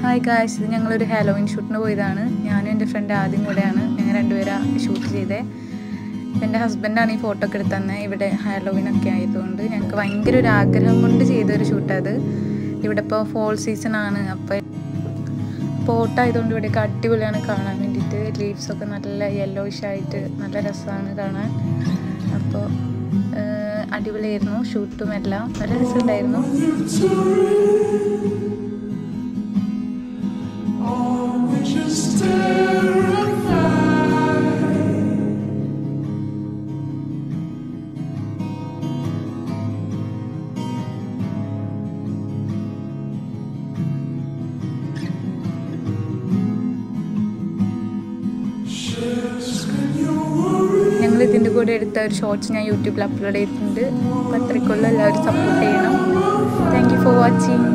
Hi guys ഇത് ഞങ്ങളൊരു Halloween ഷൂട്ടിന് പോയതാണ്. ഞാനും എന്റെ ഫ്രണ്ട് ആദ്യം കൂടെയാണ് ഞങ്ങൾ രണ്ടുപേരാ ഷൂട്ട് ചെയ്തേ. എന്റെ ഹസ്ബൻഡാണ് ഈ ഫോട്ടോ ഒക്കെ എടുത്തന്നെ. ഇവിടെ ഹാലോവിൻ ഒക്കെ ആയതുകൊണ്ട് ഞങ്ങൾക്ക് ഭയങ്കര ഒരു ആഗ്രഹം കൊണ്ട് ചെയ്തൊരു ഷൂട്ടത് ഇവിടെ ഇപ്പോൾ ഫോൾ സീസൺ ആണ്. അപ്പോൾ പോട്ട് ആയതുകൊണ്ട് ഇവിടെയൊക്കെ അടിപൊളിയാണ് കാണാൻ വേണ്ടിയിട്ട്. ലീവ്സൊക്കെ നല്ല യെല്ലോയിഷ് ആയിട്ട് നല്ല രസമാണ് കാണാൻ. അപ്പോൾ അടിപൊളിയായിരുന്നു ഷൂട്ടും എല്ലാം. നല്ല രസമുണ്ടായിരുന്നു. കൂടെ എടുത്ത ഒരു ഷോർട്സ് ഞാൻ യൂട്യൂബിൽ അപ്ലോഡ് ചെയ്തിട്ടുണ്ട്. അപ്പോൾ അത്രയ്ക്കുള്ള എല്ലാവരും സപ്പോർട്ട് ചെയ്യണം. Thank you for watching